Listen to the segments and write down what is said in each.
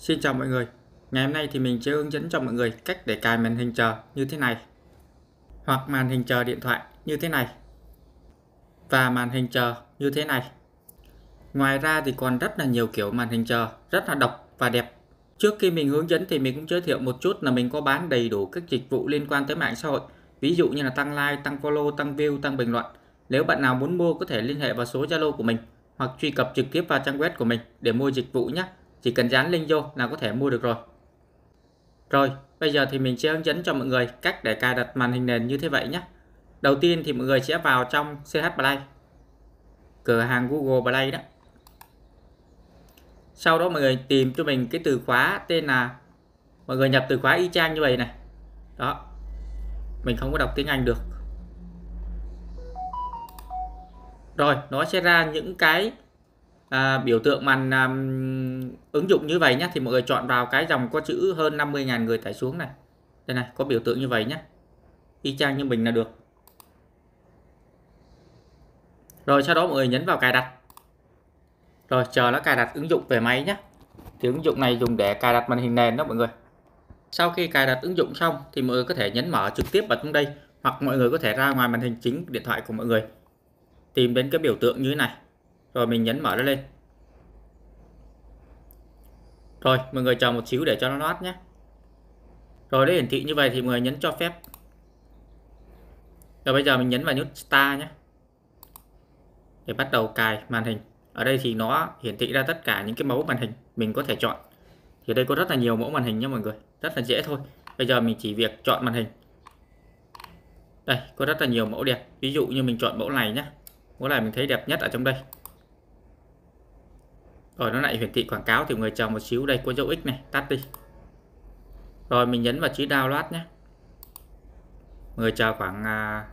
Xin chào mọi người. Ngày hôm nay thì mình sẽ hướng dẫn cho mọi người cách để cài màn hình chờ như thế này hoặc màn hình chờ điện thoại như thế này và màn hình chờ như thế này. Ngoài ra thì còn rất là nhiều kiểu màn hình chờ rất là độc và đẹp. Trước khi mình hướng dẫn thì mình cũng giới thiệu một chút là mình có bán đầy đủ các dịch vụ liên quan tới mạng xã hội. Ví dụ như là tăng like, tăng follow, tăng view, tăng bình luận. Nếu bạn nào muốn mua có thể liên hệ vào số Zalo của mình hoặc truy cập trực tiếp vào trang web của mình để mua dịch vụ nhé. Chỉ cần dán link vô là có thể mua được rồi. Rồi, bây giờ thì mình sẽ hướng dẫn cho mọi người cách để cài đặt màn hình nền như thế vậy nhé. Đầu tiên thì mọi người sẽ vào trong CH Play, cửa hàng Google Play đó. Sau đó mọi người tìm cho mình cái từ khóa tên là mọi người nhập từ khóa y chang như vậy này. Đó. Mình không có đọc tiếng Anh được. Rồi, nó sẽ ra những cái à, biểu tượng màn à, ứng dụng như vậy nhé thì mọi người chọn vào cái dòng có chữ hơn 50.000 người tải xuống này. Đây này có biểu tượng như vậy nhé y chang như mình là được. Rồi sau đó mọi người nhấn vào cài đặt. Rồi chờ nó cài đặt ứng dụng về máy nhé thì ứng dụng này dùng để cài đặt màn hình nền đó mọi người. Sau khi cài đặt ứng dụng xong thì mọi người có thể nhấn mở trực tiếp vào trong đây hoặc mọi người có thể ra ngoài màn hình chính điện thoại của mọi người. Tìm đến cái biểu tượng như thế này rồi, mình nhấn mở nó lên. Rồi, mọi người chờ một xíu để cho nó loát nhé. Rồi để hiển thị như vậy thì mọi người nhấn cho phép. Rồi, bây giờ mình nhấn vào nút Start nhé. Để bắt đầu cài màn hình. Ở đây thì nó hiển thị ra tất cả những cái mẫu màn hình mình có thể chọn. Thì đây có rất là nhiều mẫu màn hình nha mọi người. Rất là dễ thôi. Bây giờ mình chỉ việc chọn màn hình. Đây, có rất là nhiều mẫu đẹp. Ví dụ như mình chọn mẫu này nhé. Mẫu này mình thấy đẹp nhất ở trong đây rồi nó lại hiển thị quảng cáo thì người chờ một xíu đây có dấu x này tắt đi. Rồi mình nhấn vào chữ download nhé. Người chờ khoảng à,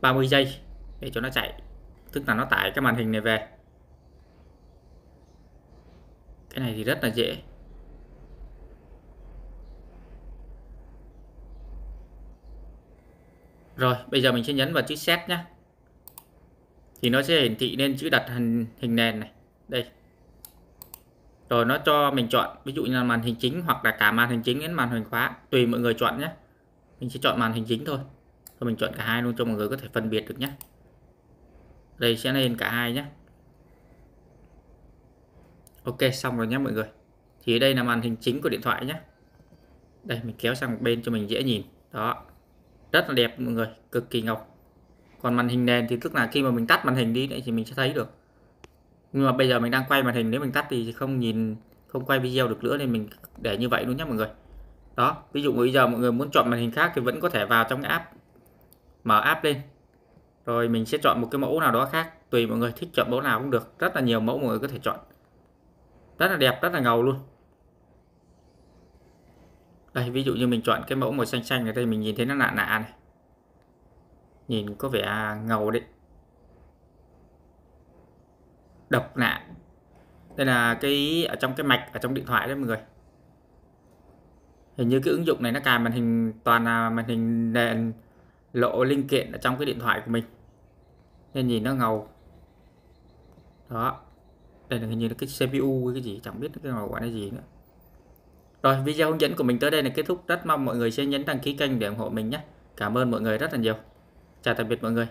30 giây để cho nó chạy. Tức là nó tải cái màn hình này về. Cái này thì rất là dễ. Rồi bây giờ mình sẽ nhấn vào chữ set nhé. Thì nó sẽ hiển thị lên chữ đặt hình, hình nền này. Đây rồi nó cho mình chọn, ví dụ như là màn hình chính hoặc là cả màn hình chính đến màn hình khóa, tùy mọi người chọn nhé. Mình sẽ chọn màn hình chính thôi. Rồi mình chọn cả hai luôn cho mọi người có thể phân biệt được nhé. Đây sẽ lên cả hai nhé. Ok, xong rồi nhé mọi người. Thì đây là màn hình chính của điện thoại nhé. Đây, mình kéo sang một bên cho mình dễ nhìn. Đó. Rất là đẹp mọi người, cực kỳ ngọc còn màn hình nền thì tức là khi mà mình tắt màn hình đi thì mình sẽ thấy được nhưng mà bây giờ mình đang quay màn hình, nếu mình tắt thì không nhìn, không quay video được nữa nên mình để như vậy luôn nhé mọi người. Đó, ví dụ bây giờ mọi người muốn chọn màn hình khác thì vẫn có thể vào trong cái app, mở app lên. Rồi mình sẽ chọn một cái mẫu nào đó khác, tùy mọi người thích chọn mẫu nào cũng được. Rất là nhiều mẫu mọi người có thể chọn. Rất là đẹp, rất là ngầu luôn. Đây, ví dụ như mình chọn cái mẫu màu xanh xanh này đây, mình nhìn thấy nó lạ lạ này. Nhìn có vẻ ngầu đấy độc lạ đây là cái ở trong cái mạch, ở trong điện thoại đấy mọi người. Hình như cái ứng dụng này nó cài màn hình, toàn là màn hình nền lộ linh kiện ở trong cái điện thoại của mình. Nên nhìn nó ngầu. Đó. Đây là hình như là cái CPU cái gì, chẳng biết cái màu gọi là gì nữa. Rồi, video hướng dẫn của mình tới đây là kết thúc. Rất mong mọi người sẽ nhấn đăng ký kênh để ủng hộ mình nhé. Cảm ơn mọi người rất là nhiều. Chào tạm biệt mọi người.